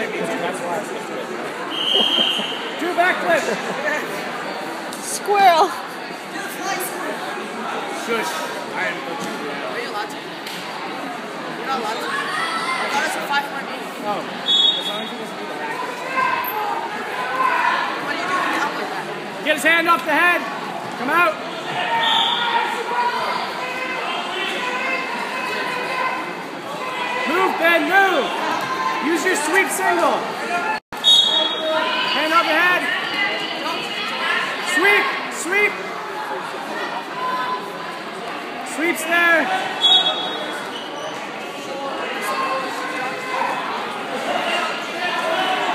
wanted me to, that's why I skipped it. Do a backflip! Squirrel. Shush. I am going to do. Are you allowed to? You're not allowed to? I thought it's a five point meeting. Oh, as long as he doesn't do that. What do you do when you help like that? Get his hand off the head. Come out. Move, Ben, move. Use your sweep single. Hand off the head. Sweep, sweep. Sweeps there.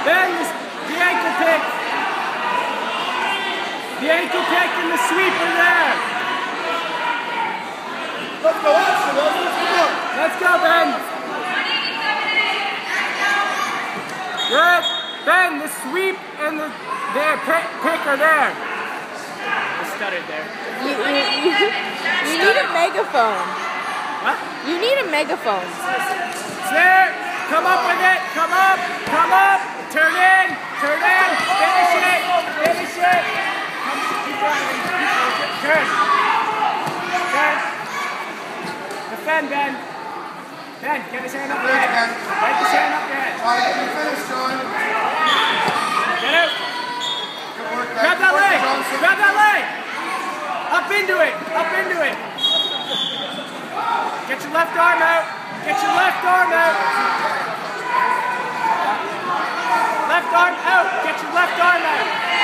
Ben, the ankle pick. The ankle pick and the sweep are there. Let's go. Let's go, Ben. Good. Ben, the sweep and the their pick, pick are there. I stuttered there. You, you, you, you need a megaphone. What? You need a megaphone. It's there. Come up with it. Come up. Come up. Turn in. Turn in. Finish it. Finish it. Come, keep driving. Turn. Turn. Defend, Ben. Ben, get his hand up your head. Get his hand up your head. All right, you finish, John. Get out. Good work, guys. Grab that leg. Grab that leg. Up into it. Up into it. Get your left arm out. Get your left arm out. Left arm out. Get your left arm out.